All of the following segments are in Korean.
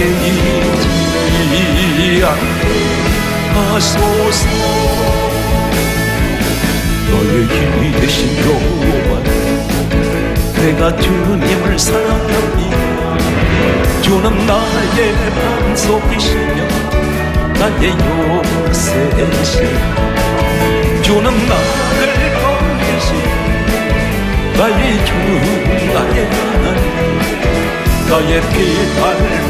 깨이지 하소서 너의 힘이 되신 여호와 내가 주님을 사랑합니다 주는 나의 반석이시며 나의 요새시 주는 나를 건지시 나의 주 나의 하나님 나의 피발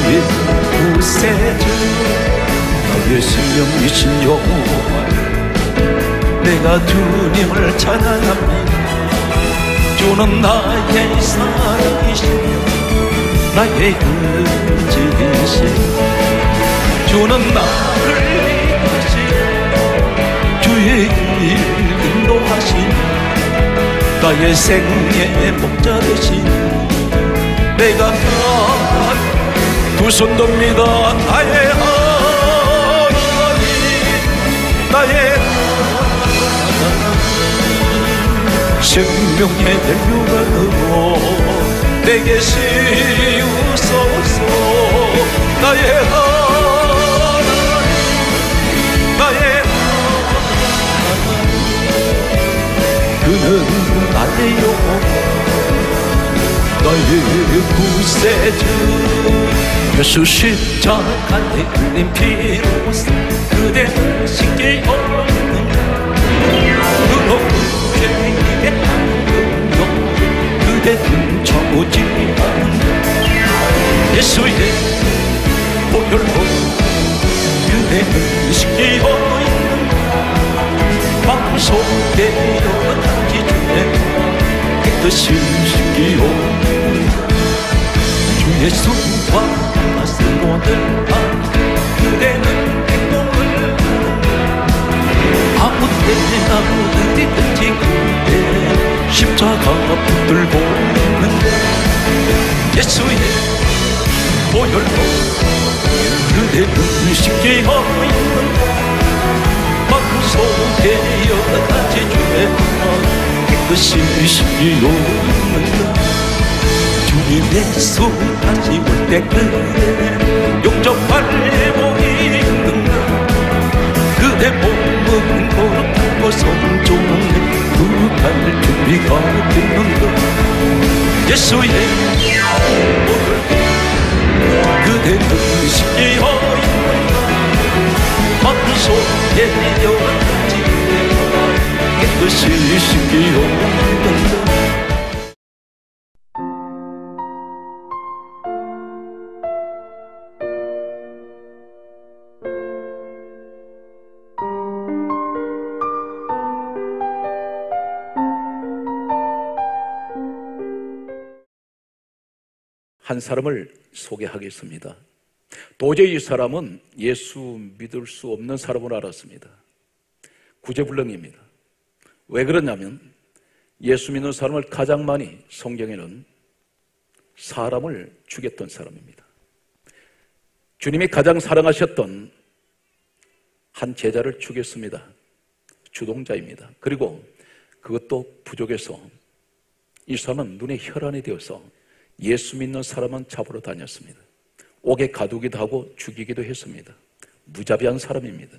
나의 구세주 나의 생명 이신 여호와 내가 주님을 찬양합니다. 주는 나의 사랑이시며 나의 의지이시 주는 나를 이끄시 주의 길 인도하시니 나의 생의 목자 되신 내가 두손 듭니다. 나의 하나님 나의 생명의 혈류가 흐르고 내게 씌우소서. 나의 하나님 나의 그는 나의 영혼 나의 구세주 예수 십자가에 흘린 피로써 그대를 쉽게 얻는 그렇게 입에 한동요 그대는 저오지 않는 예수의 보혈로 그대는 쉽게 얻는 방속에 여단지 얻는 주 예수와 말씀을 그대는 행동을. 아무 때나 어디든지 그대 십자가 붙들고 있는데 예수의 보혈로 그대는 쉽게 있는 마음 속에 여러 가지 주 없는데 주님의 수 다시 올 때그대 용접할 있는가 그대 몸은 거룩하고 성종의 구할 준비가 됐는가 예수의 쉽게 있는가 마음속에 여러 가 한 사람을 소개하겠습니다. 도저히 이 사람은 예수 믿을 수 없는 사람으로 알았습니다. 구제불능입니다. 왜 그러냐면 예수 믿는 사람을 가장 많이 성경에는 사람을 죽였던 사람입니다. 주님이 가장 사랑하셨던 한 제자를 죽였습니다. 주동자입니다. 그리고 그것도 부족해서 이 사람은 눈에 혈안이 되어서 예수 믿는 사람은 잡으러 다녔습니다. 옥에 가두기도 하고 죽이기도 했습니다. 무자비한 사람입니다.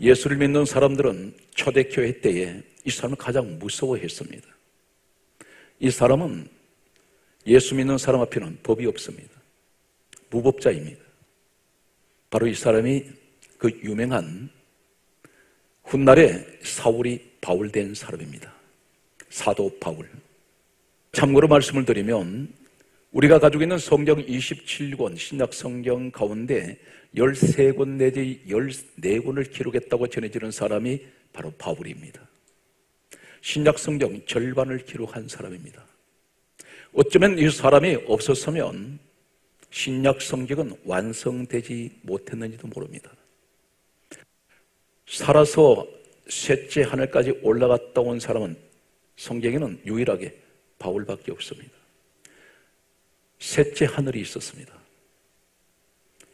예수를 믿는 사람들은 초대교회 때에 이 사람을 가장 무서워했습니다. 이 사람은 예수 믿는 사람 앞에는 법이 없습니다. 무법자입니다. 바로 이 사람이 그 유명한 훗날에 사울이 바울된 사람입니다. 사도 바울. 참고로 말씀을 드리면 우리가 가지고 있는 성경 27권 신약 성경 가운데 13권 내지 14권을 기록했다고 전해지는 사람이 바로 바울입니다. 신약 성경 절반을 기록한 사람입니다. 어쩌면 이 사람이 없었으면 신약 성경은 완성되지 못했는지도 모릅니다. 살아서 셋째 하늘까지 올라갔다 온 사람은 성경에는 유일하게 바울밖에 없습니다. 셋째 하늘이 있었습니다.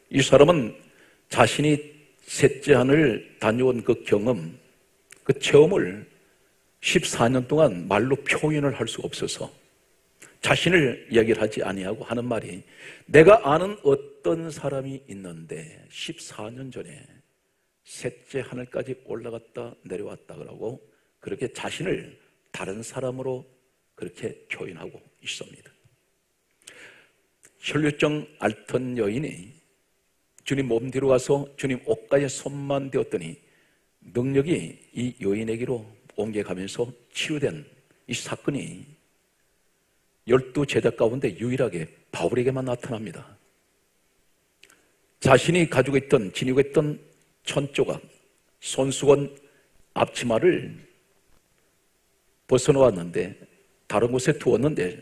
이 사람은 자신이 셋째 하늘 다녀온 그 경험, 그 체험을 14년 동안 말로 표현을 할 수 없어서 자신을 이야기를 하지 아니하고 하는 말이 내가 아는 어떤 사람이 있는데 14년 전에 셋째 하늘까지 올라갔다 내려왔다 그러고 그렇게 자신을 다른 사람으로 그렇게 표현하고 있습니다. 혈류증 앓던 여인이 주님 몸 뒤로 가서 주님 옷가에 손만 대었더니 능력이 이 여인에게로 옮겨가면서 치유된 이 사건이 열두 제자 가운데 유일하게 바울에게만 나타납니다. 자신이 가지고 있던, 지니고 있던 천조각, 손수건, 앞치마를 벗어놓았는데, 다른 곳에 두었는데,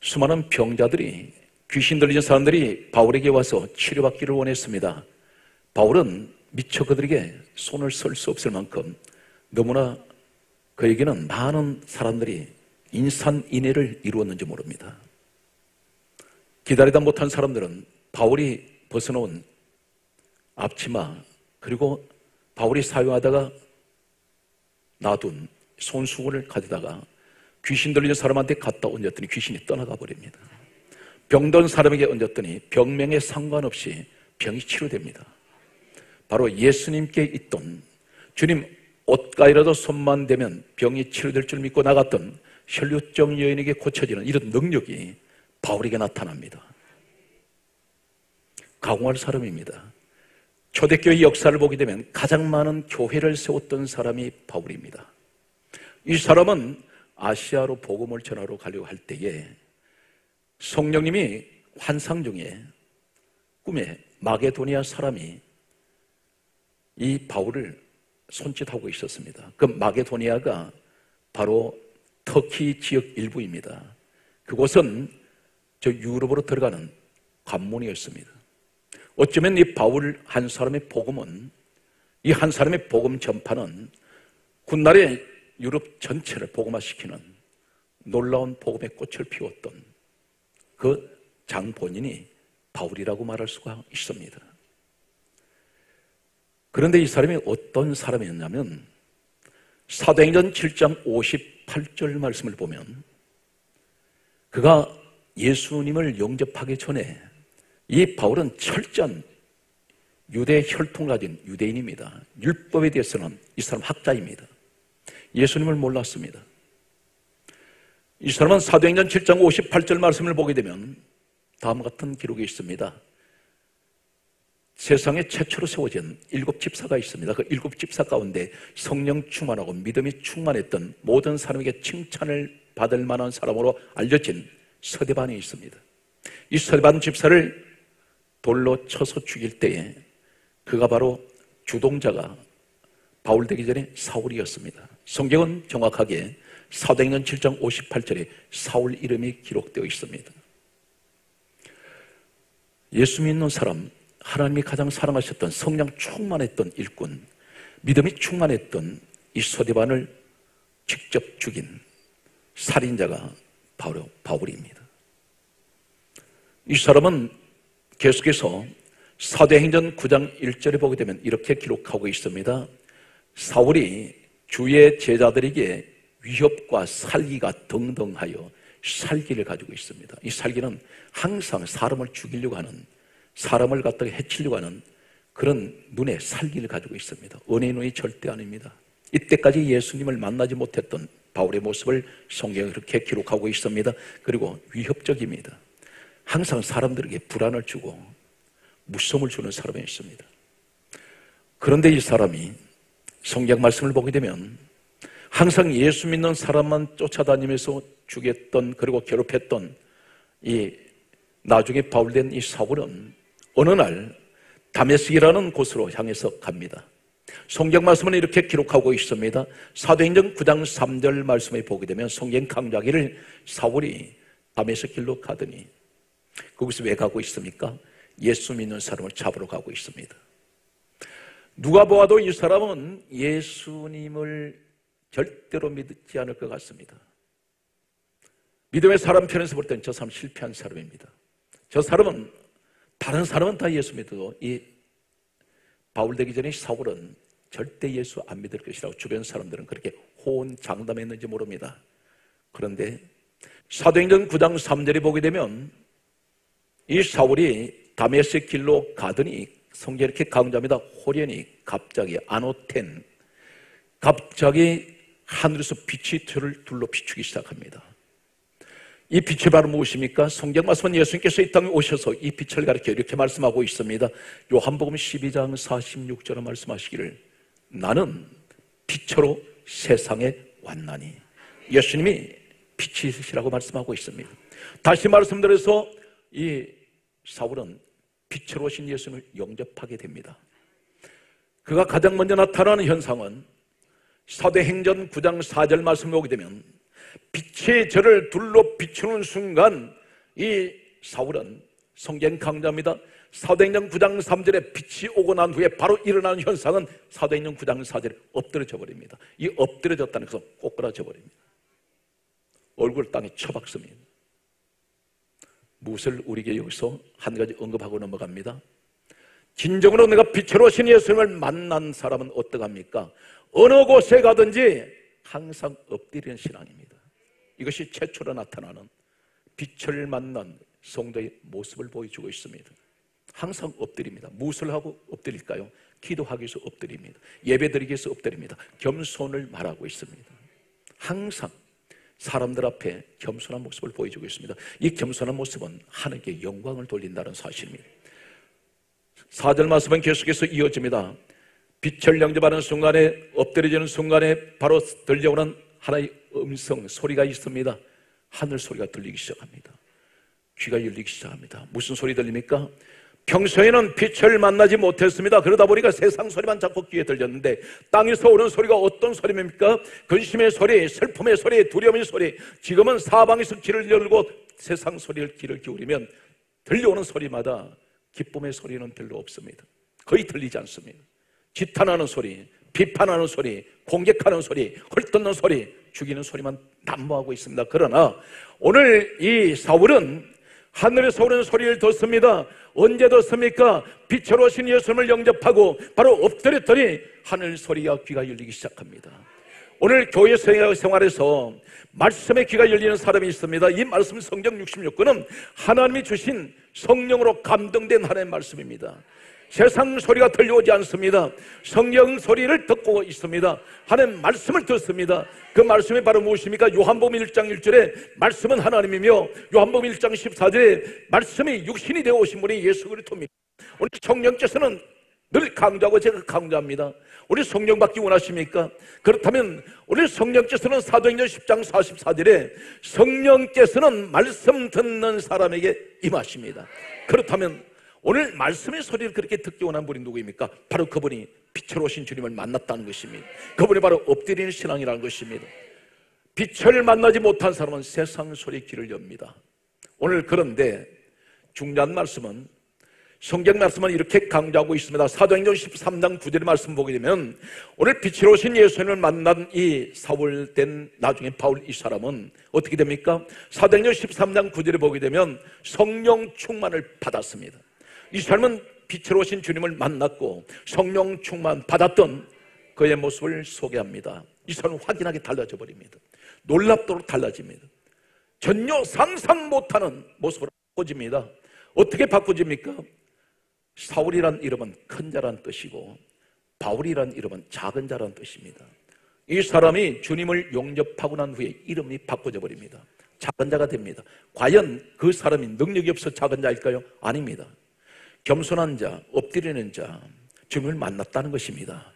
수많은 병자들이, 귀신 들리는 사람들이 바울에게 와서 치료받기를 원했습니다. 바울은 미처 그들에게 손을 쓸 수 없을 만큼 너무나 그에게는 많은 사람들이 인산인해를 이루었는지 모릅니다. 기다리다 못한 사람들은 바울이 벗어놓은 앞치마 그리고 바울이 사용하다가 놔둔 손수건을 가져다가 귀신 들리는 사람한테 갖다 얹었더니 귀신이 떠나가 버립니다. 병든 사람에게 얹었더니 병명에 상관없이 병이 치료됩니다. 바로 예수님께 있던 주님 옷가이라도 손만 대면 병이 치료될 줄 믿고 나갔던 혈류증 여인에게 고쳐지는 이런 능력이 바울에게 나타납니다. 강화할 사람입니다. 초대교회 역사를 보게 되면 가장 많은 교회를 세웠던 사람이 바울입니다. 이 사람은 아시아로 복음을 전하러 가려고 할 때에 성령님이 환상 중에 꿈에 마게도니아 사람이 이 바울을 손짓하고 있었습니다. 그 마게도니아가 바로 터키 지역 일부입니다. 그곳은 저 유럽으로 들어가는 관문이었습니다. 어쩌면 이 바울 한 사람의 복음은 이 한 사람의 복음 전파는 훗날에 유럽 전체를 복음화시키는 놀라운 복음의 꽃을 피웠던 그 장 본인이 바울이라고 말할 수가 있습니다. 그런데 이 사람이 어떤 사람이었냐면 사도행전 7장 58절 말씀을 보면 그가 예수님을 영접하기 전에 이 바울은 철저한 유대 혈통을 가진 유대인입니다. 율법에 대해서는 이 사람 학자입니다. 예수님을 몰랐습니다. 이 사람은 사도행전 7장 58절 말씀을 보게 되면 다음과 같은 기록이 있습니다. 세상에 최초로 세워진 일곱 집사가 있습니다. 그 일곱 집사 가운데 성령 충만하고 믿음이 충만했던 모든 사람에게 칭찬을 받을 만한 사람으로 알려진 서대반이 있습니다. 이 서대반 집사를 돌로 쳐서 죽일 때에 그가 바로 주동자가 바울 되기 전에 사울이었습니다. 성경은 정확하게 사도행전 7장 58절에 사울 이름이 기록되어 있습니다. 예수 믿는 사람, 하나님이 가장 사랑하셨던 성령 충만했던 일꾼, 믿음이 충만했던 이 서대반을 직접 죽인 살인자가 바로 바울입니다. 이 사람은 계속해서 사도행전 9장 1절에 보게 되면 이렇게 기록하고 있습니다. 사울이 주의 제자들에게 위협과 살기가 등등하여 살기를 가지고 있습니다. 이 살기는 항상 사람을 죽이려고 하는 사람을 갖다가 해치려고 하는 그런 눈에 살기를 가지고 있습니다. 은혜의 절대 아닙니다. 이때까지 예수님을 만나지 못했던 바울의 모습을 성경에 그렇게 기록하고 있습니다. 그리고 위협적입니다. 항상 사람들에게 불안을 주고 무서움을 주는 사람이었습니다. 그런데 이 사람이 성경 말씀을 보게 되면 항상 예수 믿는 사람만 쫓아다니면서 죽였던 그리고 괴롭혔던 이 나중에 바울된 이 사울은 어느 날 다메섹이라는 곳으로 향해서 갑니다. 성경 말씀은 이렇게 기록하고 있습니다. 사도행전 9장 3절 말씀에 보게 되면 성경 강좌기를 사울이 다메섹 길로 가더니 거기서 왜 가고 있습니까? 예수 믿는 사람을 잡으러 가고 있습니다. 누가 보아도 이 사람은 예수님을 절대로 믿지 않을 것 같습니다. 믿음의 사람 편에서 볼 때는 저 사람 실패한 사람입니다. 저 사람은 다른 사람은 다 예수 믿어도 이 바울 되기 전에 사울은 절대 예수 안 믿을 것이라고 주변 사람들은 그렇게 호언 장담했는지 모릅니다. 그런데 사도행전 9장 3절에 보게 되면 이 사울이 다메섹 길로 가더니 성경 이렇게 강조합니다. 호련히 갑자기 아노텐 갑자기 하늘에서 빛이 저를 둘러 비추기 시작합니다. 이 빛이 바로 무엇입니까? 성경 말씀은 예수님께서 이 땅에 오셔서 이 빛을 가리켜 이렇게 말씀하고 있습니다. 요한복음 12장 46절에 말씀하시기를 나는 빛으로 세상에 왔나니 예수님이 빛이시라고 말씀하고 있습니다. 다시 말씀드려서 이 사울은 빛으로 오신 예수님을 영접하게 됩니다. 그가 가장 먼저 나타나는 현상은 사도행전 9장 4절 말씀을 보게 되면 빛이 저를 둘러 비추는 순간 이 사울은 성경 강자입니다. 사도행전 9장 3절에 빛이 오고 난 후에 바로 일어나는 현상은 사도행전 9장 4절에 엎드려져 버립니다. 이 엎드려졌다는 것은 꼬꾸라져 버립니다. 얼굴 땅에 쳐박습니다. 무엇을 우리에게 여기서 한 가지 언급하고 넘어갑니다. 진정으로 내가 빛으로 오신 예수님을 만난 사람은 어떡합니까? 어느 곳에 가든지 항상 엎드리는 신앙입니다. 이것이 최초로 나타나는 빛을 만난 성도의 모습을 보여주고 있습니다. 항상 엎드립니다. 무엇을 하고 엎드릴까요? 기도하기 위해서 엎드립니다. 예배드리기 위해서 엎드립니다. 겸손을 말하고 있습니다. 항상 사람들 앞에 겸손한 모습을 보여주고 있습니다. 이 겸손한 모습은 하나님께 영광을 돌린다는 사실입니다. 4절 말씀은 계속해서 이어집니다. 빛을 영접하는 순간에 엎드려지는 순간에 바로 들려오는 하나의 음성 소리가 있습니다. 하늘 소리가 들리기 시작합니다. 귀가 열리기 시작합니다. 무슨 소리 들립니까? 평소에는 빛을 만나지 못했습니다. 그러다 보니까 세상 소리만 자꾸 귀에 들렸는데 땅에서 오는 소리가 어떤 소리입니까? 근심의 소리, 슬픔의 소리, 두려움의 소리. 지금은 사방에서 귀를 열고 세상 소리를 귀를 기울이면 들려오는 소리마다 기쁨의 소리는 별로 없습니다. 거의 들리지 않습니다. 지탄하는 소리, 비판하는 소리, 공격하는 소리, 헐뜯는 소리, 죽이는 소리만 난무하고 있습니다. 그러나 오늘 이 사울은 하늘에서 오는 소리를 듣습니다. 언제 듣습니까? 빛으로 오신 예수님을 영접하고 바로 엎드렸더니 하늘 소리가 귀가 열리기 시작합니다. 오늘 교회 생활에서 말씀의 귀가 열리는 사람이 있습니다. 이 말씀 성경 66권은 하나님이 주신 성령으로 감동된 하나님의 말씀입니다. 세상 소리가 들려오지 않습니다. 성령 소리를 듣고 있습니다. 하나님 말씀을 듣습니다. 그 말씀이 바로 무엇입니까? 요한복음 1장 1절에 말씀은 하나님이며 요한복음 1장 14절에 말씀이 육신이 되어 오신 분이 예수 그리스도입니다. 오늘 성령께서는 늘 강조하고 제가 강조합니다. 우리 성령 받기 원하십니까? 그렇다면 우리 성령께서는 사도행전 10장 44절에 성령께서는 말씀 듣는 사람에게 임하십니다. 그렇다면 오늘 말씀의 소리를 그렇게 듣기 원한 분이 누구입니까? 바로 그분이 빛으로 오신 주님을 만났다는 것입니다. 그분이 바로 엎드리는 신앙이라는 것입니다. 빛을 만나지 못한 사람은 세상 소리 길을 엽니다. 오늘 그런데 중요한 말씀은 성경 말씀은 이렇게 강조하고 있습니다. 사도행전 13장 9절의 말씀 보게 되면 오늘 빛으로 오신 예수님을 만난 이 사울된 나중에 바울 이 사람은 어떻게 됩니까? 사도행전 13장 9절에 보게 되면 성령 충만을 받았습니다. 이 사람은 빛으로 오신 주님을 만났고 성령 충만 받았던 그의 모습을 소개합니다. 이 사람은 확인하게 달라져 버립니다. 놀랍도록 달라집니다. 전혀 상상 못하는 모습으로 바꿔집니다. 어떻게 바꿔집니까? 사울이란 이름은 큰 자란 뜻이고 바울이란 이름은 작은 자란 뜻입니다. 이 사람이 주님을 용접하고 난 후에 이름이 바꿔져 버립니다. 작은 자가 됩니다. 과연 그 사람이 능력이 없어 작은 자일까요? 아닙니다. 겸손한 자, 엎드리는 자, 주님을 만났다는 것입니다.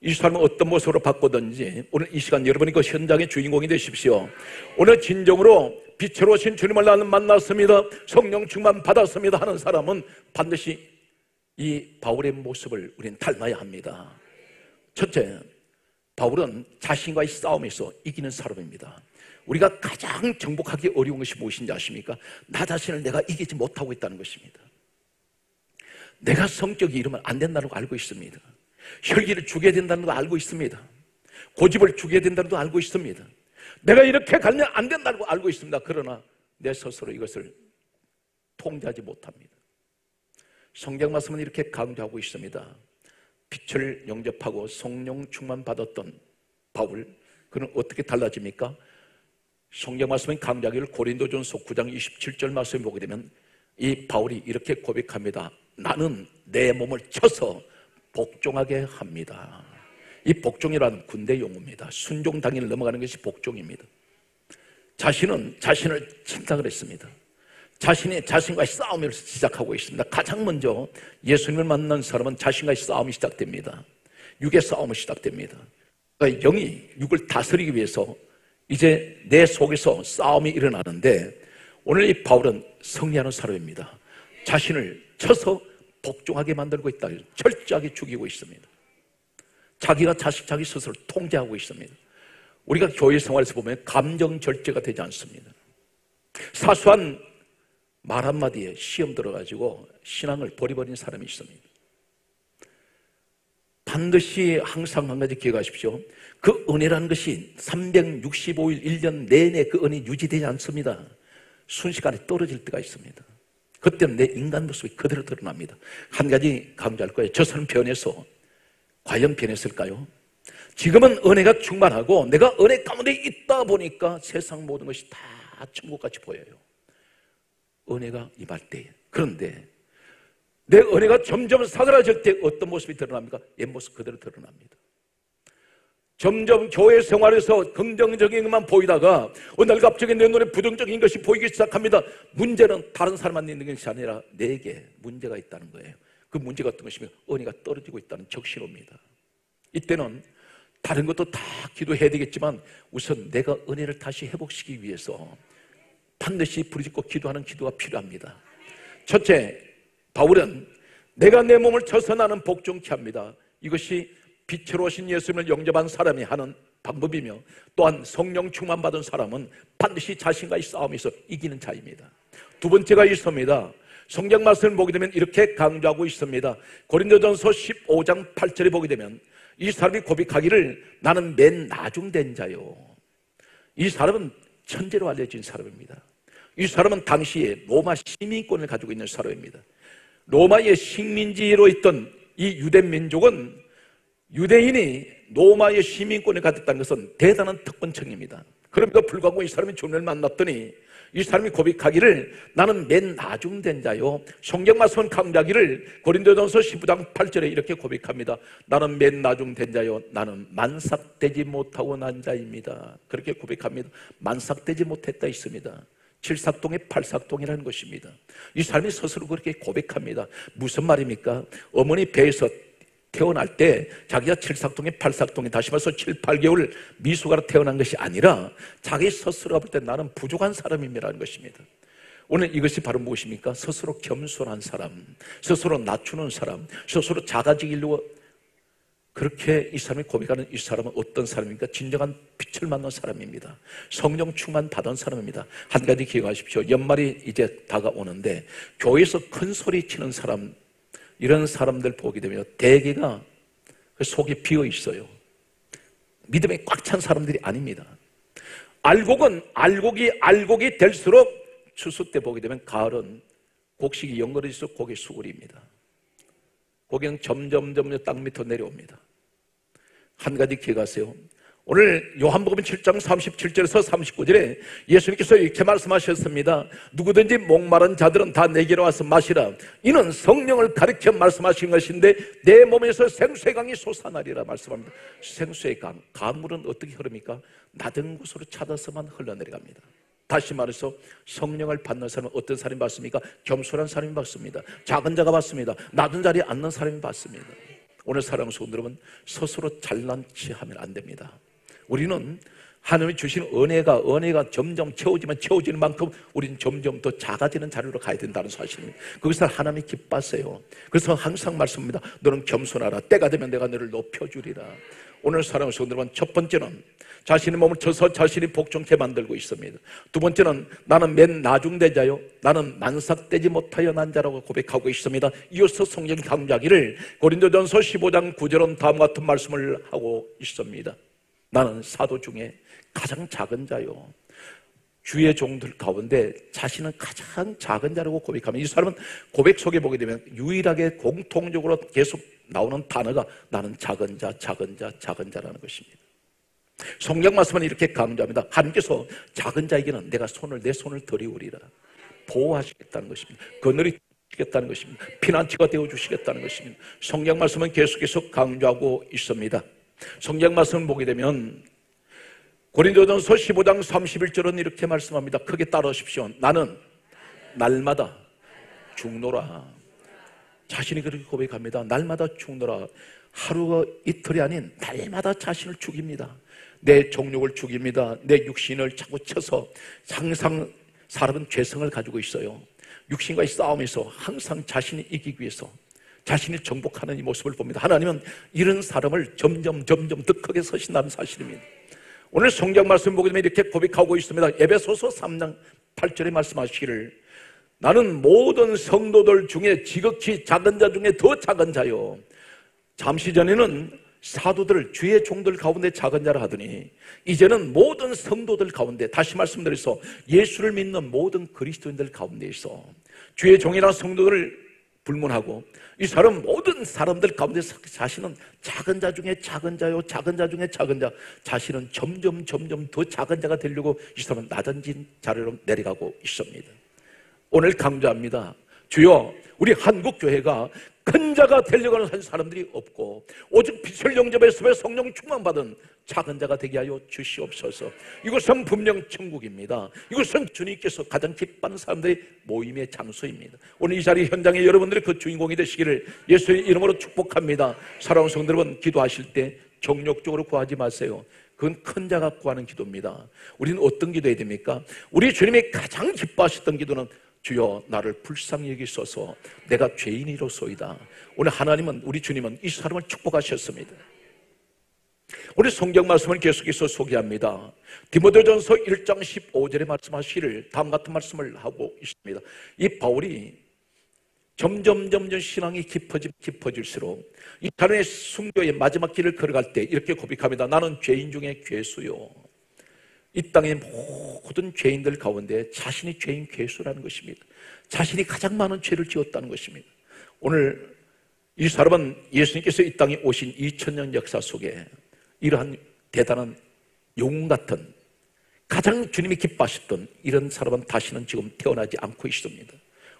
이 사람은 어떤 모습으로 바꾸든지 오늘 이 시간 여러분이 그 현장의 주인공이 되십시오. 오늘 진정으로 빛으로 오신 주님을 나는 만났습니다. 성령 충만 받았습니다. 하는 사람은 반드시 이 바울의 모습을 우리는 닮아야 합니다. 첫째, 바울은 자신과의 싸움에서 이기는 사람입니다. 우리가 가장 정복하기 어려운 것이 무엇인지 아십니까? 나 자신을 내가 이기지 못하고 있다는 것입니다. 내가 성격이 이러면 안 된다는 거 알고 있습니다. 혈기를 죽여야 된다는 거 알고 있습니다. 고집을 죽여야 된다는 거 알고 있습니다. 내가 이렇게 가면 안 된다는 거 알고 있습니다. 그러나 내 스스로 이것을 통제하지 못합니다. 성경 말씀은 이렇게 강조하고 있습니다. 빛을 영접하고 성령 충만 받았던 바울, 그는 어떻게 달라집니까? 성경 말씀은 강조하기를 고린도전서 9장 27절 말씀을 보게 되면 이 바울이 이렇게 고백합니다. 나는 내 몸을 쳐서 복종하게 합니다. 이 복종이라는 군대 용어입니다. 순종 당일 넘어가는 것이 복종입니다. 자신은 자신을 침상을 했습니다. 자신이 자신과의 싸움을 시작하고 있습니다. 가장 먼저 예수님을 만난 사람은 자신과의 싸움이 시작됩니다. 육의 싸움이 시작됩니다. 영이 육을 다스리기 위해서 이제 내 속에서 싸움이 일어나는데 오늘 이 바울은 승리하는 사람입니다. 자신을 쳐서 복종하게 만들고 있다. 철저하게 죽이고 있습니다. 자기가 자식, 자기 스스로 통제하고 있습니다. 우리가 교회 생활에서 보면 감정 절제가 되지 않습니다. 사소한 말 한마디에 시험 들어가지고 신앙을 버려버린 사람이 있습니다. 반드시 항상 한 가지 기억하십시오. 그 은혜라는 것이 365일, 1년 내내 그 은혜 유지되지 않습니다. 순식간에 떨어질 때가 있습니다. 그때는 내 인간 모습이 그대로 드러납니다. 한 가지 강조할 거예요. 저 사람 변해서 과연 변했을까요? 지금은 은혜가 충만하고 내가 은혜 가운데 있다 보니까 세상 모든 것이 다 천국같이 보여요. 은혜가 임할 때. 그런데 내 은혜가 점점 사그라질 때 어떤 모습이 드러납니까? 옛 모습 그대로 드러납니다. 점점 교회 생활에서 긍정적인 것만 보이다가 어느 날 갑자기 내 눈에 부정적인 것이 보이기 시작합니다. 문제는 다른 사람만 있는 것이 아니라 내게 문제가 있다는 거예요. 그 문제가 어떤 것이면 은혜가 떨어지고 있다는 적신호입니다. 이때는 다른 것도 다 기도해야 되겠지만 우선 내가 은혜를 다시 회복시키기 위해서 반드시 부르짖고 기도하는 기도가 필요합니다. 첫째, 바울은 내가 내 몸을 쳐서 나는 복종케 합니다. 이것이 빛으로 오신 예수님을 영접한 사람이 하는 방법이며 또한 성령 충만 받은 사람은 반드시 자신과의 싸움에서 이기는 자입니다. 두 번째가 있습니다. 성경 말씀을 보게 되면 이렇게 강조하고 있습니다. 고린도전서 15장 8절에 보게 되면 이 사람이 고백하기를 나는 맨 나중된 자요. 이 사람은 천재로 알려진 사람입니다. 이 사람은 당시에 로마 시민권을 가지고 있는 사람입니다. 로마의 식민지로 있던 이 유대 민족은 유대인이 로마의 시민권을 가졌다는 것은 대단한 특권층입니다. 그럼에도 불구하고 이 사람이 주님을 만났더니 이 사람이 고백하기를 나는 맨 나중된 자요. 성경 말씀은 강자기를 고린도전서 19장 8절에 이렇게 고백합니다. 나는 맨 나중된 자요. 나는 만삭되지 못하고 난 자입니다. 그렇게 고백합니다. 만삭되지 못했다 있습니다. 칠삭동의 팔삭동이라는 것입니다. 이 사람이 스스로 그렇게 고백합니다. 무슨 말입니까? 어머니 배에서 태어날 때 자기가 칠삭동에 팔삭동에 다시 말해서 7, 8개월 미숙아로 태어난 것이 아니라 자기 스스로가 볼때 나는 부족한 사람임이라는 것입니다. 오늘 이것이 바로 무엇입니까? 스스로 겸손한 사람, 스스로 낮추는 사람, 스스로 작아지기려고 그렇게 이 사람이 고백하는 이 사람은 어떤 사람입니까? 진정한 빛을 만난 사람입니다. 성령 충만 받은 사람입니다. 한 가지 기억하십시오. 연말이 이제 다가오는데 교회에서 큰 소리 치는 사람 이런 사람들 보게 되면 대개가 그 속이 비어 있어요. 믿음에 꽉 찬 사람들이 아닙니다. 알곡은 알곡이 알곡이 될수록 추수 때 보게 되면 가을은 곡식이 연거리수록 고개 수그립니다. 고개는 점점 점점 땅 밑으로 내려옵니다. 한 가지 기억하세요. 오늘 요한복음 7장 37절에서 39절에 예수님께서 이렇게 말씀하셨습니다. 누구든지 목마른 자들은 다 내게로 와서 마시라. 이는 성령을 가리켜 말씀하신 것인데 내 몸에서 생수의 강이 솟아나리라 말씀합니다. 생수의 강, 강물은 어떻게 흐릅니까? 낮은 곳으로 찾아서만 흘러내려갑니다. 다시 말해서 성령을 받는 사람은 어떤 사람이 받습니까? 겸손한 사람이 받습니다. 작은 자가 받습니다. 낮은 자리에 앉는 사람이 받습니다. 오늘 사랑하는 성도 여러분 스스로 잘난 체 하면 안 됩니다. 우리는 하나님이 주신 은혜가 은혜가 점점 채워지면 채워지는 만큼 우리는 점점 더 작아지는 자리로 가야 된다는 사실입니다. 그것을 하나님이 기뻐하세요. 그래서 항상 말씀합니다. 너는 겸손하라. 때가 되면 내가 너를 높여주리라. 오늘 사랑하는 성도들은 첫 번째는 자신의 몸을 쳐서 자신이 복종케 만들고 있습니다. 두 번째는 나는 맨 나중대자요. 나는 만삭되지 못하여 난 자라고 고백하고 있습니다. 이어서 성경 강좌기를 고린도전서 15장 9절은 다음 같은 말씀을 하고 있습니다. 나는 사도 중에 가장 작은 자요. 주의 종들 가운데 자신은 가장 작은 자라고 고백하면 이 사람은 고백 속에 보게 되면 유일하게 공통적으로 계속 나오는 단어가 나는 작은 자, 작은 자, 작은 자라는 것입니다. 성경 말씀은 이렇게 강조합니다. 하나님께서 작은 자에게는 내가 손을 내 손을 들이우리라 보호하시겠다는 것입니다. 그늘이 주시겠다는 것입니다. 피난처가 되어 주시겠다는 것입니다. 성경 말씀은 계속해서 강조하고 있습니다. 성경 말씀을 보게 되면 고린도전서 15장 31절은 이렇게 말씀합니다. 크게 따라하십시오. 나는 날마다 죽노라. 자신이 그렇게 고백합니다. 날마다 죽노라. 하루가 이틀이 아닌 날마다 자신을 죽입니다. 내 정욕을 죽입니다. 내 육신을 자꾸 쳐서 항상 사람은 죄성을 가지고 있어요. 육신과의 싸움에서 항상 자신이 이기기 위해서 자신이 정복하는 이 모습을 봅니다. 하나님은 이런 사람을 점점 점점 더 크게 서신다는 사실입니다. 오늘 성경 말씀 보게 되면 이렇게 고백하고 있습니다. 에베소서 3장 8절에 말씀하시기를 나는 모든 성도들 중에 지극히 작은 자 중에 더 작은 자요. 잠시 전에는 사도들 주의 종들 가운데 작은 자라 하더니 이제는 모든 성도들 가운데 다시 말씀드려서 예수를 믿는 모든 그리스도인들 가운데에서 주의 종이나 성도들을 불문하고 이 사람 모든 사람들 가운데 자신은 작은 자 중에 작은 자요 작은 자 중에 작은 자. 자신은 점점 점점 더 작은 자가 되려고 이 사람은 낮아진 자리로 내려가고 있습니다. 오늘 강조합니다. 주여 우리 한국 교회가 큰 자가 되려고 하는 사람들이 없고 오직 빛을 영접해서 성령 충만받은 작은 자가 되게 하여 주시옵소서. 이것은 분명 천국입니다. 이것은 주님께서 가장 기뻐하는 사람들의 모임의 장소입니다. 오늘 이 자리 현장에 여러분들이 그 주인공이 되시기를 예수의 이름으로 축복합니다. 사랑하는 성도 여러분 기도하실 때 정욕적으로 구하지 마세요. 그건 큰 자가 구하는 기도입니다. 우리는 어떤 기도해야 됩니까? 우리 주님이 가장 기뻐하셨던 기도는 주여 나를 불쌍히 여기소서. 내가 죄인이로소이다. 오늘 하나님은 우리 주님은 이 사람을 축복하셨습니다. 우리 성경 말씀을 계속해서 소개합니다. 디모데전서 1장 15절에 말씀하시를 다음 같은 말씀을 하고 있습니다. 이 바울이 점점 점점 신앙이 깊어지, 깊어질수록 이 사람의 순교의 마지막 길을 걸어갈 때 이렇게 고백합니다. 나는 죄인 중에 괴수요 이 땅의 모든 죄인들 가운데 자신이 죄인 괴수라는 것입니다. 자신이 가장 많은 죄를 지었다는 것입니다. 오늘 이 사람은 예수님께서 이 땅에 오신 2000년 역사 속에 이러한 대단한 영웅 같은 가장 주님이 기뻐하셨던 이런 사람은 다시는 지금 태어나지 않고 있습니다.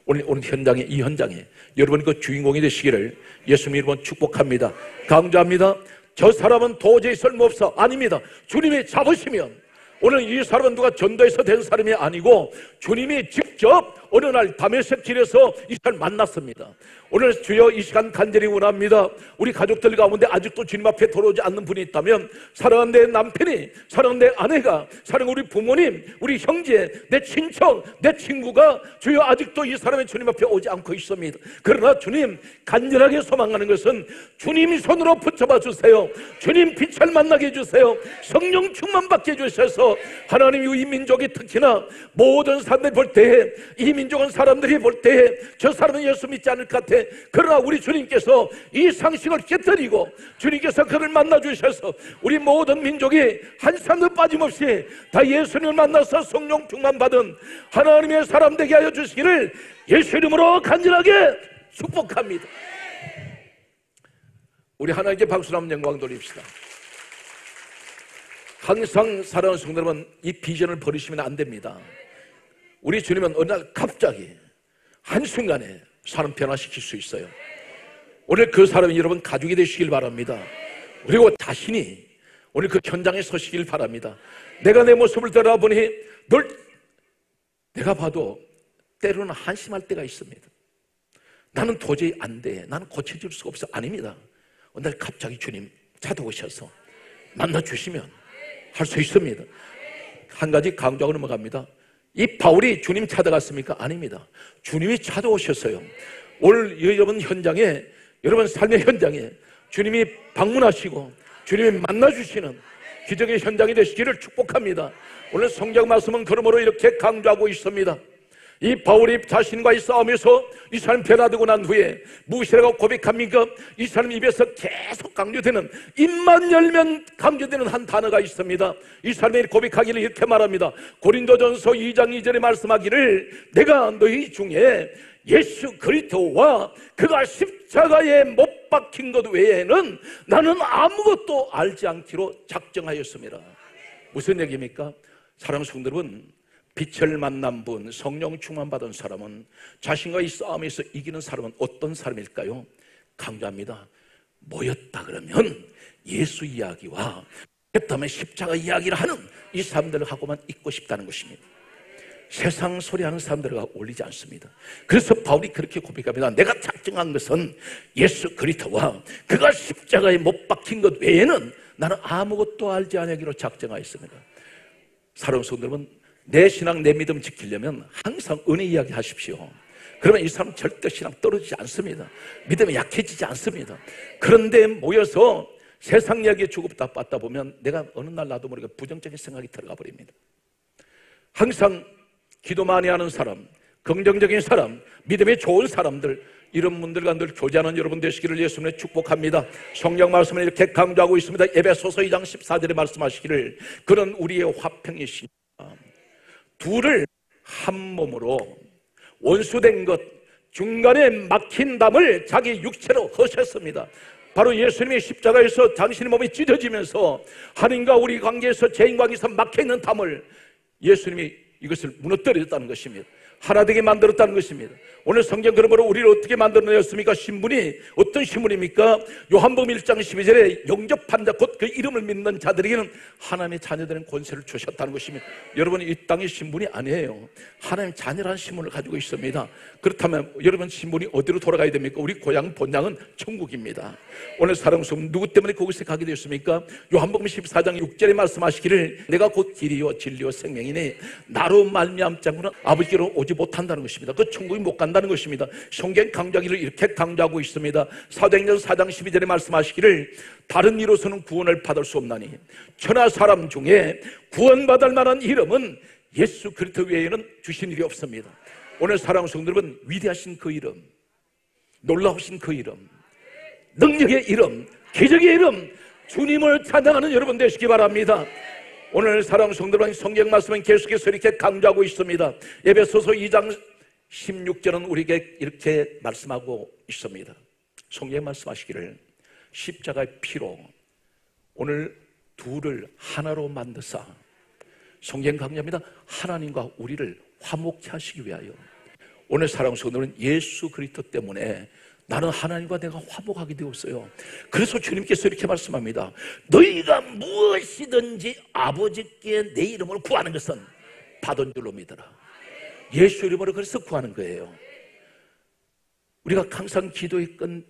오늘, 오늘 현장에, 이 현장에 여러분이 그 주인공이 되시기를 예수님 이름으로 축복합니다. 강조합니다. 저 사람은 도저히 쓸모없어. 아닙니다. 주님이 잡으시면 오늘 이 사람은 누가 전도해서 된 사람이 아니고 주님이 직접 어느 날 담에색 길에서 이 사람을 만났습니다. 오늘 주여 이 시간 간절히 원합니다. 우리 가족들 가운데 아직도 주님 앞에 돌아오지 않는 분이 있다면 사랑하는 내 남편이, 사랑하는 내 아내가, 사랑하는 우리 부모님, 우리 형제, 내 친척, 내 친구가 주여 아직도 이 사람의 주님 앞에 오지 않고 있습니다. 그러나 주님 간절하게 소망하는 것은 주님이 손으로 붙잡아 주세요. 주님 빛을 만나게 해주세요. 성령 충만 받게 해주셔서 하나님 이 민족이 특히나 모든 사람들이 볼 때에 이 민족은 사람들이 볼 때에 저 사람은 예수 믿지 않을 것 같아. 그러나 우리 주님께서 이 상식을 깨뜨리고 주님께서 그를 만나 주셔서 우리 모든 민족이 한 사람도 빠짐없이 다 예수님을 만나서 성령 충만 받은 하나님의 사람 되게 하여 주시기를 예수 이름으로 간절하게 축복합니다. 우리 하나님께 박수로 한번 영광 돌립시다. 항상 사랑하는 성도 여러분 이 비전을 버리시면 안 됩니다. 우리 주님은 어느 날 갑자기 한순간에 사람 변화시킬 수 있어요. 오늘 그 사람이 여러분 가족이 되시길 바랍니다. 그리고 자신이 오늘 그 현장에 서시길 바랍니다. 내가 내 모습을 돌아보니 늘 내가 봐도 때로는 한심할 때가 있습니다. 나는 도저히 안 돼. 나는 고쳐질 수가 없어. 아닙니다. 어느 날 갑자기 주님 찾아오셔서 만나주시면 할 수 있습니다. 한 가지 강조하고 넘어갑니다. 이 바울이 주님 찾아갔습니까? 아닙니다. 주님이 찾아오셨어요. 오늘 여러분 현장에, 여러분 삶의 현장에 주님이 방문하시고 주님이 만나주시는 기적의 현장이 되시기를 축복합니다. 오늘 성경 말씀은 그러므로 이렇게 강조하고 있습니다. 이 바울이 자신과의 싸움에서 이 사람 변화되고 난 후에 무엇이라고 고백합니까? 이 사람 입에서 계속 강조되는 입만 열면 강조되는 한 단어가 있습니다. 이 사람이 고백하기를 이렇게 말합니다. 고린도전서 2장 2절에 말씀하기를 내가 너희 중에 예수 그리스도와 그가 십자가에 못 박힌 것 외에는 나는 아무것도 알지 않기로 작정하였습니다. 무슨 얘기입니까? 사랑하는 성도 여러분, 빛을 만난 분, 성령 충만 받은 사람은 자신과의 싸움에서 이기는 사람은 어떤 사람일까요? 강조합니다. 모였다 그러면 예수 이야기와 그다음에 십자가 이야기를 하는 이 사람들하고만 있고 싶다는 것입니다. 세상 소리하는 사람들과 어울리지 않습니다. 그래서 바울이 그렇게 고백합니다. 내가 작정한 것은 예수 그리스도와 그가 십자가에 못 박힌 것 외에는 나는 아무것도 알지 않기로 작정하였습니다. 성도들은 내 신앙, 내 믿음 지키려면 항상 은혜 이야기 하십시오. 그러면 이 사람 절대 신앙 떨어지지 않습니다. 믿음이 약해지지 않습니다. 그런데 모여서 세상 이야기에 주고받다 받다 보면 내가 어느 날 나도 모르게 부정적인 생각이 들어가 버립니다. 항상 기도 많이 하는 사람, 긍정적인 사람, 믿음이 좋은 사람들, 이런 분들과 늘 교제하는 여러분 되시기를 예수님의 축복합니다. 성경 말씀을 이렇게 강조하고 있습니다. 에베소서 2장 14절에 말씀하시기를 그런 우리의 화평이시니 둘을 한 몸으로 원수된 것 중간에 막힌 담을 자기 육체로 허셨습니다. 바로 예수님의 십자가에서 당신의 몸이 찢어지면서 하나님과 우리 관계에서 죄인 관계에서 막혀 있는 담을 예수님이 이것을 무너뜨렸다는 것입니다. 하나 되게 만들었다는 것입니다. 오늘 성경 그러므로 우리를 어떻게 만들어내었습니까? 신분이 어떤 신분입니까? 요한복음 1장 12절에 영접한 자 곧 그 이름을 믿는 자들에게는 하나님의 자녀되는 권세를 주셨다는 것입니다. 여러분 이 땅의 신분이 아니에요. 하나님 자녀라는 신분을 가지고 있습니다. 그렇다면 여러분 신분이 어디로 돌아가야 됩니까? 우리 고향 본향은 천국입니다. 오늘 사랑스러운 누구 때문에 그곳에 가게 되었습니까? 요한복음 14장 6절에 말씀하시기를 내가 곧 길이요 진리요 생명이니 나로 말미암지 않고는 아버지께로 오지 못한다는 것입니다. 그 천국이 못 간다는 것입니다. 성경 강조하기를 이렇게 강조하고 있습니다. 사도행전 4장 12절에 말씀하시기를 다른 이로서는 구원을 받을 수 없나니 천하 사람 중에 구원받을 만한 이름은 예수 그리스도 외에는 주신 일이 없습니다. 오늘 사랑하는 성도 여러분 위대하신 그 이름 놀라우신 그 이름 능력의 이름 기적의 이름 주님을 찬양하는 여러분 되시기 바랍니다. 오늘 사랑 성도분 성경 말씀은 계속해서 이렇게 강조하고 있습니다. 에베소서 2장 16절은 우리에게 이렇게 말씀하고 있습니다. 성경 말씀하시기를 십자가의 피로 오늘 둘을 하나로 만드사 성경 강조합니다. 하나님과 우리를 화목케 하시기 위하여 오늘 사랑 성도는 예수 그리스도 때문에 나는 하나님과 내가 화목하게 되었어요. 그래서 주님께서 이렇게 말씀합니다. 너희가 무엇이든지 아버지께 내 이름으로 구하는 것은 받은 줄로 믿어라. 예수 이름으로 그래서 구하는 거예요. 우리가 항상 기도의 건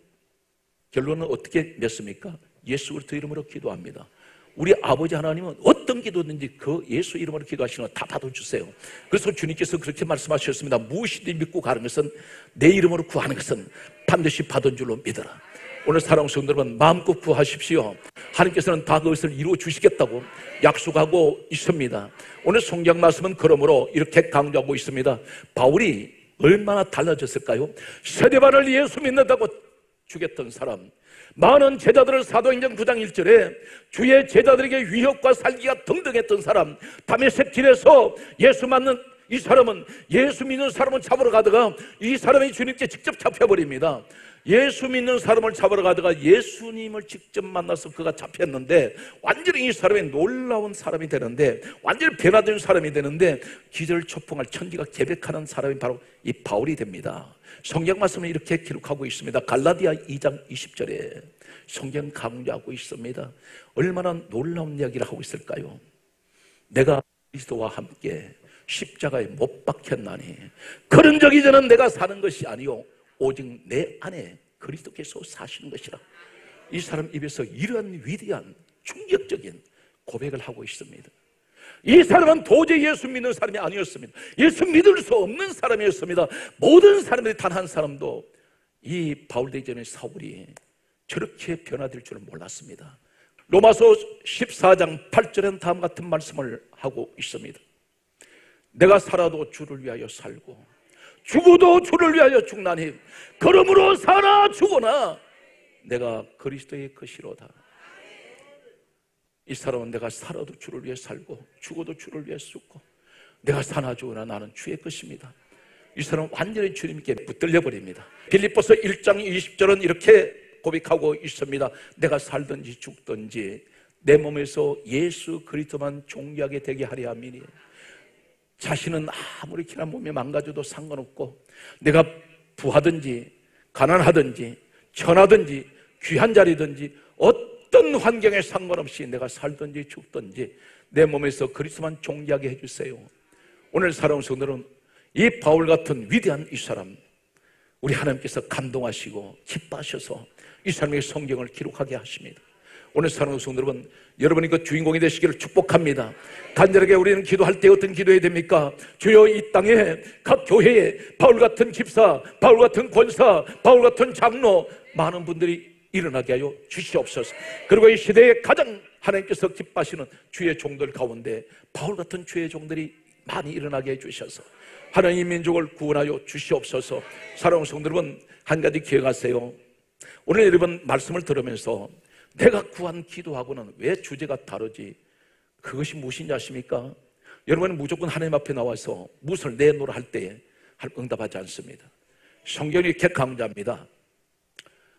결론은 어떻게 맺습니까? 예수 그리스도 이름으로 기도합니다. 우리 아버지 하나님은 어떤 기도든지 그 예수 이름으로 기도하시는 다 받아주세요. 그래서 주님께서 그렇게 말씀하셨습니다. 무엇이든 믿고 가는 것은 내 이름으로 구하는 것은 반드시 받은 줄로 믿어라. 오늘 사랑하는 성도 여러분 마음껏 구하십시오. 하나님께서는 다 그것을 이루어 주시겠다고 약속하고 있습니다. 오늘 성경 말씀은 그러므로 이렇게 강조하고 있습니다. 바울이 얼마나 달라졌을까요? 세대반을 예수 믿는다고 죽였던 사람, 많은 제자들을 사도행전 9장 1절에 주의 제자들에게 위협과 살기가 등등했던 사람 담에색 길에서 예수 맞는 이 사람은 예수 믿는 사람을 잡으러 가다가 이 사람이 주님께 직접 잡혀버립니다. 예수 믿는 사람을 잡으러 가다가 예수님을 직접 만나서 그가 잡혔는데 완전히 이 사람이 놀라운 사람이 되는데 완전히 변화된 사람이 되는데 기절 초풍할 천지가 계백하는 사람이 바로 이 바울이 됩니다. 성경 말씀을 이렇게 기록하고 있습니다. 갈라디아 2장 20절에 성경 강조하고 있습니다. 얼마나 놀라운 이야기를 하고 있을까요? 내가 그리스도와 함께 십자가에 못 박혔나니 그런 적이 저는 내가 사는 것이 아니요 오직 내 안에 그리스도께서 사시는 것이라 이 사람 입에서 이러한 위대한 충격적인 고백을 하고 있습니다. 이 사람은 도저히 예수 믿는 사람이 아니었습니다. 예수 믿을 수 없는 사람이었습니다. 모든 사람들이 단 한 사람도 이 바울대전의 사울이 저렇게 변화될 줄은 몰랐습니다. 로마서 14장 8절에는 다음 같은 말씀을 하고 있습니다. 내가 살아도 주를 위하여 살고 죽어도 주를 위하여 죽나니 그러므로 살아 죽거나 내가 그리스도의 것이로다. 이 사람은 내가 살아도 주를 위해 살고 죽어도 주를 위해 죽고 내가 사나 죽으나 나는 주의 것입니다. 이 사람은 완전히 주님께 붙들려 버립니다. 빌립보서 1장 20절은 이렇게 고백하고 있습니다. 내가 살든지 죽든지 내 몸에서 예수 그리스도만 존귀하게 되게 하려 함이니 자신은 아무리 키나 몸이 망가져도 상관없고 내가 부하든지 가난하든지 천하든지 귀한 자리든지 어떤 환경에 상관없이 내가 살든지 죽든지 내 몸에서 그리스도만 존귀하게 해주세요. 오늘 살아온 성들은 이 바울 같은 위대한 이 사람 우리 하나님께서 감동하시고 기뻐하셔서 이 사람의 성경을 기록하게 하십니다. 오늘 사랑하는 성도 여러분, 여러분이 그 주인공이 되시기를 축복합니다. 간절하게 우리는 기도할 때 어떤 기도해야 됩니까? 주여 이 땅에 각 교회에 바울 같은 집사, 바울 같은 권사, 바울 같은 장로 많은 분들이 일어나게 하여 주시옵소서. 그리고 이 시대에 가장 하나님께서 기뻐하시는 주의 종들 가운데 바울 같은 주의 종들이 많이 일어나게 해 주셔서 하나님 민족을 구원하여 주시옵소서. 사랑하는 성도 여러분, 한 가지 기억하세요. 오늘 여러분 말씀을 들으면서 내가 구한 기도하고는 왜 주제가 다르지? 그것이 무엇인지 아십니까? 여러분은 무조건 하나님 앞에 나와서 무엇을 내놓으라 할 때에 응답하지 않습니다. 성경이 이렇게 강조합니다.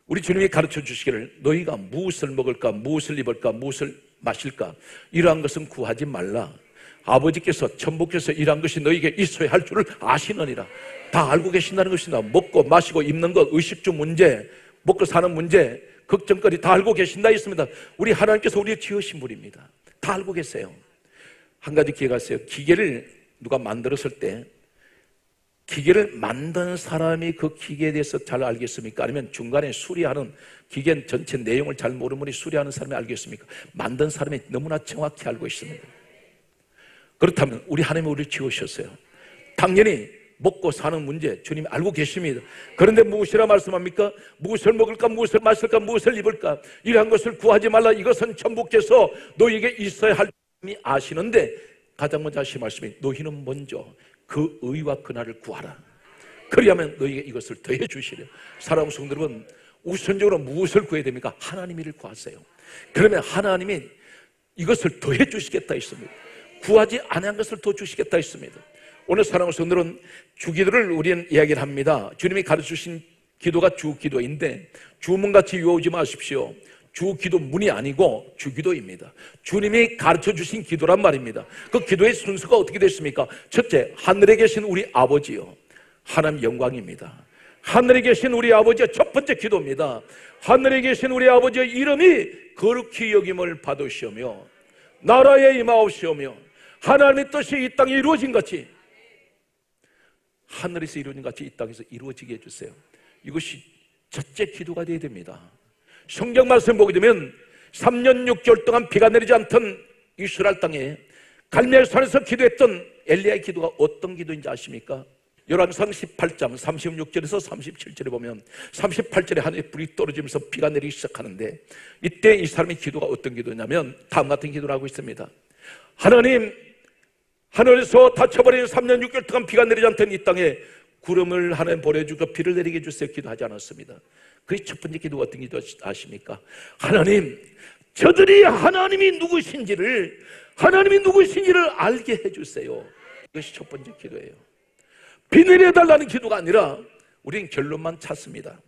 우리 주님이 가르쳐 주시기를 너희가 무엇을 먹을까, 무엇을 입을까, 무엇을 마실까 이러한 것은 구하지 말라. 아버지께서 천부께서 이러한 것이 너희에게 있어야 할 줄을 아시느니라. 다 알고 계신다는 것이다. 먹고 마시고 입는 것, 의식주 문제, 먹고 사는 문제, 걱정거리 다 알고 계신다 있습니다. 우리 하나님께서 우리를 지으신 분입니다. 다 알고 계세요. 한 가지 기억하세요. 기계를 누가 만들었을 때 기계를 만든 사람이 그 기계에 대해서 잘 알겠습니까? 아니면 중간에 수리하는 기계 전체 내용을 잘 모르는 수리하는 사람이 알겠습니까? 만든 사람이 너무나 정확히 알고 있습니다. 그렇다면 우리 하나님이 우리를 지으셨어요. 당연히 먹고 사는 문제 주님이 알고 계십니다. 그런데 무엇이라 말씀합니까? 무엇을 먹을까, 무엇을 마실까, 무엇을 입을까 이러한 것을 구하지 말라. 이것은 천국께서 너에게 있어야 할 점이 아시는데 가장 먼저 하신 말씀이 너희는 먼저 그 의와 그날을 구하라. 그리하면 너희에게 이것을 더해 주시려. 사랑하는 성들은 우선적으로 무엇을 구해야 됩니까? 하나님 이를 구하세요. 그러면 하나님이 이것을 더해 주시겠다 했습니다. 구하지 않은 것을 더 주시겠다 했습니다. 오늘 사랑하는 성들은 주기도를 우리는 이야기를 합니다. 주님이 가르쳐 주신 기도가 주기도인데 주문같이 유오지 마십시오. 주기도 문이 아니고 주기도입니다. 주님이 가르쳐 주신 기도란 말입니다. 그 기도의 순서가 어떻게 됐습니까? 첫째, 하늘에 계신 우리 아버지요. 하나님 영광입니다. 하늘에 계신 우리 아버지의 첫 번째 기도입니다. 하늘에 계신 우리 아버지의 이름이 거룩히 여김을 받으시오며 나라에 임하옵시오며 하나님의 뜻이 이 땅에 이루어진 같이 하늘에서 이루어진 같이 이 땅에서 이루어지게 해주세요. 이것이 첫째 기도가 되어야 됩니다. 성경 말씀 보게 되면 3년 6개월 동안 비가 내리지 않던 이스라엘 땅에 갈멜산에서 기도했던 엘리야의 기도가 어떤 기도인지 아십니까? 열왕상 18장 36절에서 37절에 보면 38절에 하늘에 불이 떨어지면서 비가 내리기 시작하는데 이때 이 사람의 기도가 어떤 기도냐면 다음 같은 기도를 하고 있습니다. 하나님 하늘에서 닫혀버린 3년 6개월 동안 비가 내리지 않던 이 땅에 구름을 하나님 보내주고 비를 내리게 해주세요 기도하지 않았습니다. 그게 첫 번째 기도가 어떤 기도 아십니까? 하나님 저들이 하나님이 누구신지를 하나님이 누구신지를 알게 해주세요. 이것이 첫 번째 기도예요. 비 내려달라는 기도가 아니라 우리는 결론만 찾습니다.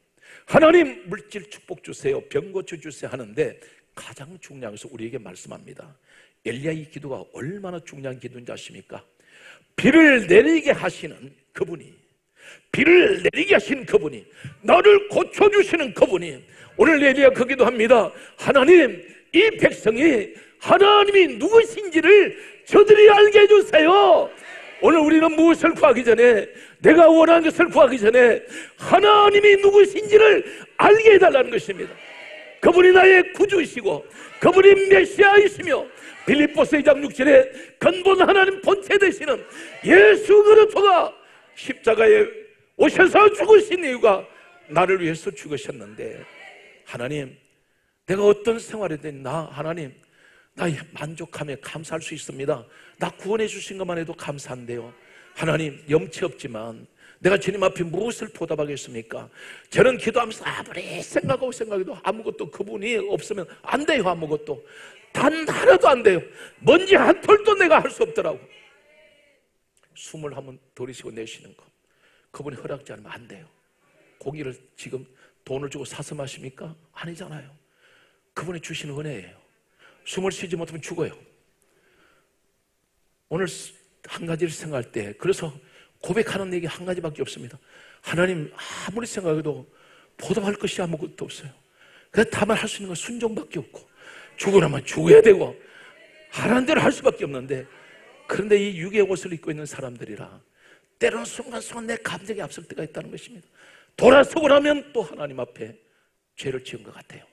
하나님 물질 축복 주세요. 병 고쳐 주세요 하는데 가장 중요한 것은 우리에게 말씀합니다. 엘리야의 기도가 얼마나 중요한 기도인지 아십니까? 비를 내리게 하시는 그분이 비를 내리게 하신 그분이 나를 고쳐주시는 그분이 오늘 엘리야 그 기도합니다. 하나님 이 백성이 하나님이 누구신지를 저들이 알게 해주세요. 오늘 우리는 무엇을 구하기 전에 내가 원하는 것을 구하기 전에 하나님이 누구신지를 알게 해달라는 것입니다. 그분이 나의 구주이시고 그분이 메시아이시며 빌립보스 2장 6절에 근본 하나님 본체 되시는 예수 그리스도가 십자가에 오셔서 죽으신 이유가 나를 위해서 죽으셨는데 하나님 내가 어떤 생활이든 나 하나님 나 만족하며 감사할 수 있습니다. 나 구원해 주신 것만 해도 감사한데요. 하나님 염치 없지만 내가 주님 앞에 무엇을 보답하겠습니까? 저는 기도하면서 아무리 생각하고 생각해도 아무것도 그분이 없으면 안 돼요 아무것도 단 하나도 안 돼요. 먼지 한 털도 내가 할 수 없더라고. 숨을 한번 들이쉬고 내쉬는 것. 그분이 허락지 않으면 안 돼요. 고기를 지금 돈을 주고 사서 마십니까? 아니잖아요. 그분이 주시는 은혜예요. 숨을 쉬지 못하면 죽어요. 오늘 한 가지를 생각할 때 그래서 고백하는 얘기 한 가지밖에 없습니다. 하나님 아무리 생각해도 보답할 것이 아무것도 없어요. 그래서 다만 할 수 있는 건 순종밖에 없고 죽으라면 죽어야 되고 하라는 대로 할 수밖에 없는데 그런데 이 육의 옷을 입고 있는 사람들이라 때로는 순간순간 내 감정이 앞설 때가 있다는 것입니다. 돌아서고 나면 또 하나님 앞에 죄를 지은 것 같아요.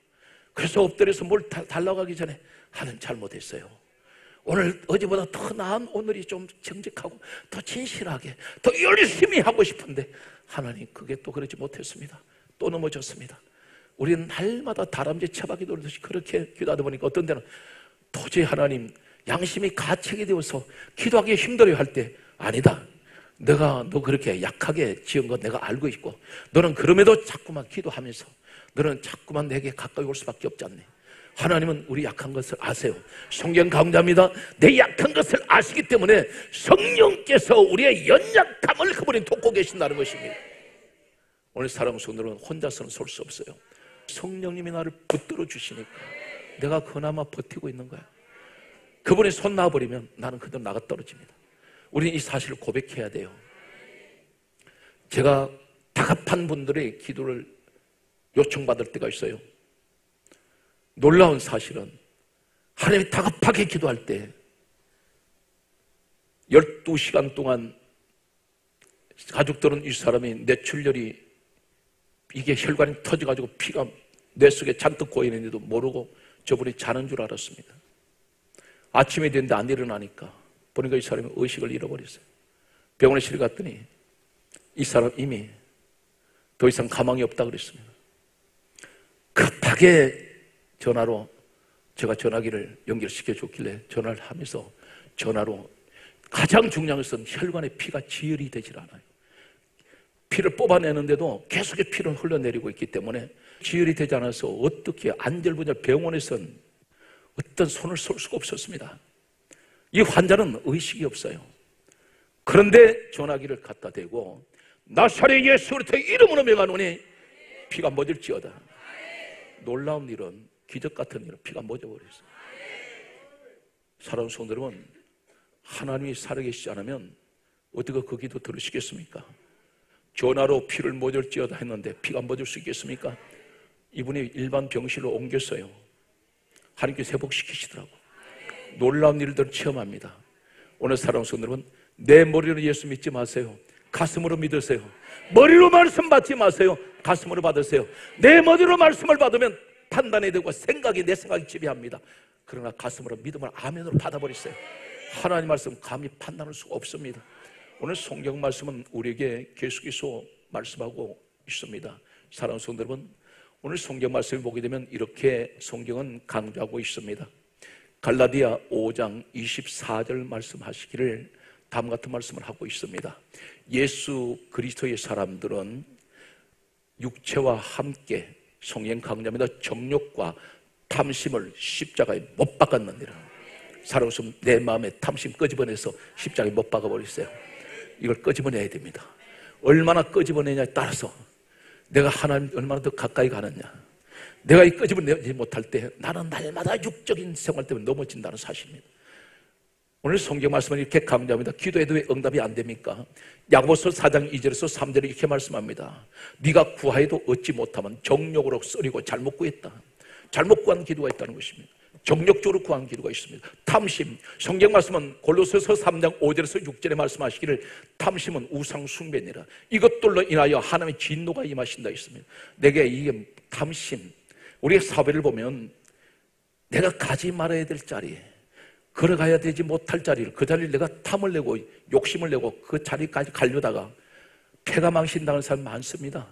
그래서 엎드려서 뭘 달라고 하기 전에 하는 잘못했어요. 오늘 어제보다 더 나은 오늘이 좀 정직하고 더 진실하게 더 열심히 하고 싶은데 하나님 그게 또 그러지 못했습니다. 또 넘어졌습니다. 우리는 날마다 다람쥐 처박이 돌듯이 그렇게 기도하다 보니까 어떤 데는 도저히 하나님 양심이 가책이 되어서 기도하기 힘들어요 할 때 아니다. 내가 너 그렇게 약하게 지은 거 내가 알고 있고 너는 그럼에도 자꾸만 기도하면서 너는 자꾸만 내게 가까이 올 수밖에 없지 않네. 하나님은 우리 약한 것을 아세요. 성경 강자입니다. 내 약한 것을 아시기 때문에 성령께서 우리의 연약함을 그분이 돕고 계신다는 것입니다. 오늘 사랑 성도는 혼자서는 설 수 없어요. 성령님이 나를 붙들어 주시니까 내가 그나마 버티고 있는 거야. 그분이 손 놔버리면 나는 그대로 나가 떨어집니다. 우리는 이 사실을 고백해야 돼요. 제가 다급한 분들의 기도를 요청받을 때가 있어요. 놀라운 사실은 하나님이 다급하게 기도할 때 12시간 동안 가족들은 이 사람이 뇌출혈이 이게 혈관이 터져가지고 피가 뇌 속에 잔뜩 고이는데도 모르고 저분이 자는 줄 알았습니다. 아침에 됐는데 안 일어나니까 보니까 이 사람이 의식을 잃어버렸어요. 병원에 실어갔더니 이 사람 이미 더 이상 가망이 없다 그랬습니다. 급하게 전화로 제가 전화기를 연결시켜 줬길래 전화를 하면서 전화로 가장 중요한 것은 혈관의 피가 지혈이 되질 않아요. 피를 뽑아내는데도 계속의 피를 흘러내리고 있기 때문에 지혈이 되지 않아서 어떻게 안절부절 병원에선 어떤 손을 쏠 수가 없었습니다. 이 환자는 의식이 없어요. 그런데 전화기를 갖다 대고 나사렛 예수 그리스도의 이름으로 명하노니 피가 멎을지어다. 놀라운 일은 기적 같은 일로 피가 멎어버렸어요. 사랑하는 성도 여러분, 하나님이 살아계시지 않으면 어떻게 그 기도 들으시겠습니까? 전화로 피를 멎을지어다 했는데 피가 멎을 수 있겠습니까? 이분이 일반 병실로 옮겼어요. 하나님께 회복시키시더라고. 놀라운 일들을 체험합니다. 오늘 성도 여러분, 내 머리로 예수 믿지 마세요. 가슴으로 믿으세요. 머리로 말씀 받지 마세요. 가슴으로 받으세요. 내 머리로 말씀을 받으면 판단이 되고 생각이 내 생각이 지배합니다. 그러나 가슴으로 믿음을 아멘으로 받아버리세요. 하나님 말씀 감히 판단할 수가 없습니다. 오늘 성경 말씀은 우리에게 계속해서 말씀하고 있습니다. 사랑하는 성도 여러분, 오늘 성경 말씀을 보게 되면 이렇게 성경은 강조하고 있습니다. 갈라디아 5장 24절 말씀하시기를 다음 같은 말씀을 하고 있습니다. 예수 그리스도의 사람들은 육체와 함께 성령 강자입니다. 정욕과 탐심을 십자가에 못 박았느니라. 살아오시면 내 마음에 탐심 끄집어내서 십자가에 못 박아버렸어요. 이걸 끄집어내야 됩니다. 얼마나 끄집어내냐에 따라서 내가 하나님 얼마나 더 가까이 가느냐. 내가 이 끄집어내지 못할 때 나는 날마다 육적인 생활 때문에 넘어진다는 사실입니다. 오늘 성경 말씀은 이렇게 강조합니다. 기도해도 왜 응답이 안 됩니까? 야고보서 4장 2절에서 3절에 이렇게 말씀합니다. 네가 구하여도 얻지 못하면 정욕으로 썰이고 잘못 구했다. 잘못 구한 기도가 있다는 것입니다. 정력적으로 구한 기도가 있습니다. 탐심. 성경 말씀은 골로새서 3장 5절에서 6절에 말씀하시기를 탐심은 우상 숭배니라. 이것들로 인하여 하나님의 진노가 임하신다 있습니다. 내게 이게 탐심, 우리의 사회를 보면 내가 가지 말아야 될 자리, 걸어가야 되지 못할 자리를 그 자리를 내가 탐을 내고 욕심을 내고 그 자리까지 가려다가 폐가 망신당하는 사람 많습니다.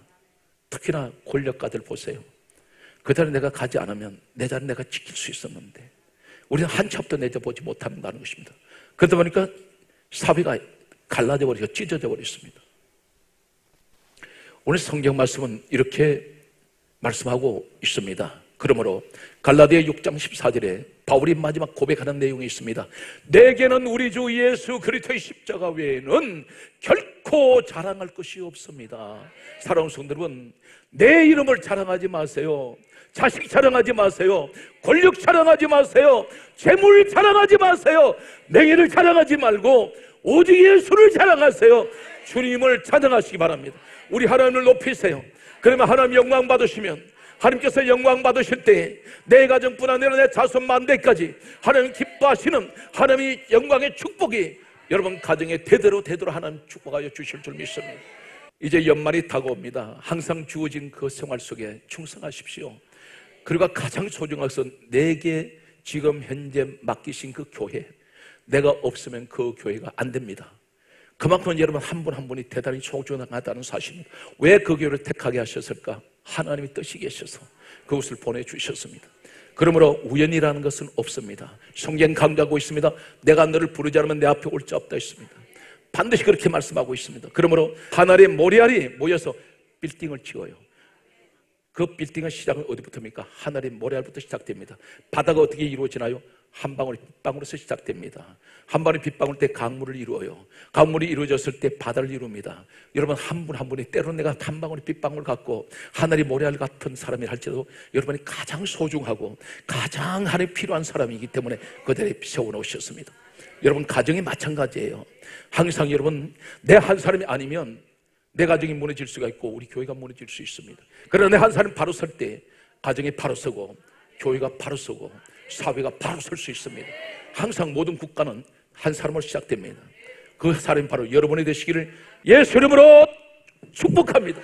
특히나 권력가들 보세요. 그 자리 내가 가지 않으면 내 자리 내가 지킬 수 있었는데 우리는 한 첩도 내줘보지 못한다는 것입니다. 그러다 보니까 사회가 갈라져 버리고 찢어져 버렸습니다. 오늘 성경 말씀은 이렇게 말씀하고 있습니다. 그러므로 갈라디아 6장 14절에 바울이 마지막 고백하는 내용이 있습니다. 내게는 우리 주 예수 그리스도의 십자가 외에는 결코 자랑할 것이 없습니다. 사랑하는 성도 여러분, 내 이름을 자랑하지 마세요. 자식 자랑하지 마세요. 권력 자랑하지 마세요. 재물 자랑하지 마세요. 명예를 자랑하지 말고 오직 예수를 자랑하세요. 주님을 찬양하시기 바랍니다. 우리 하나님을 높이세요. 그러면 하나님 영광 받으시면 하나님께서 영광 받으실 때내 가정뿐 아니라 내 자손 만대까지 하나님 기뻐하시는 하나님의 영광의 축복이 여러분 가정에 대대로 대대로 하나님 축복하여 주실 줄 믿습니다. 이제 연말이 다가옵니다. 항상 주어진 그 생활 속에 충성하십시오. 그리고 가장 소중한 것은 내게 지금 현재 맡기신 그 교회 내가 없으면 그 교회가 안 됩니다. 그만큼 여러분 한 분한 분이 대단히 소중하다는 사실입니다. 왜 그 교회를 택하게 하셨을까? 하나님의 뜻이 계셔서 그것을 보내주셨습니다. 그러므로 우연이라는 것은 없습니다. 성경 강조하고 있습니다. 내가 너를 부르지 않으면 내 앞에 올 자 없다 있습니다. 반드시 그렇게 말씀하고 있습니다. 그러므로 하늘의 모래알이 모여서 빌딩을 지어요. 그 빌딩의 시작은 어디부터입니까? 하늘의 모래알부터 시작됩니다. 바다가 어떻게 이루어지나요? 한 방울 빗방울에서 시작됩니다. 한 방울 빗방울 때 강물을 이루어요. 강물이 이루어졌을 때 바다를 이룹니다. 여러분 한 분 한 분이 때로는 내가 한 방울 빗방울 갖고 하늘이 모래알 같은 사람이 할지라도 여러분이 가장 소중하고 가장 하나님 필요한 사람이기 때문에 그들에 세워놓으셨습니다. 여러분 가정이 마찬가지예요. 항상 여러분 내 한 사람이 아니면 내 가정이 무너질 수가 있고 우리 교회가 무너질 수 있습니다. 그러나 내한 사람 바로 설 때 가정이 바로 서고 교회가 바로 서고 사회가 바로 설 수 있습니다. 항상 모든 국가는 한 사람으로 시작됩니다. 그 사람이 바로 여러분이 되시기를 예수 이름으로 축복합니다.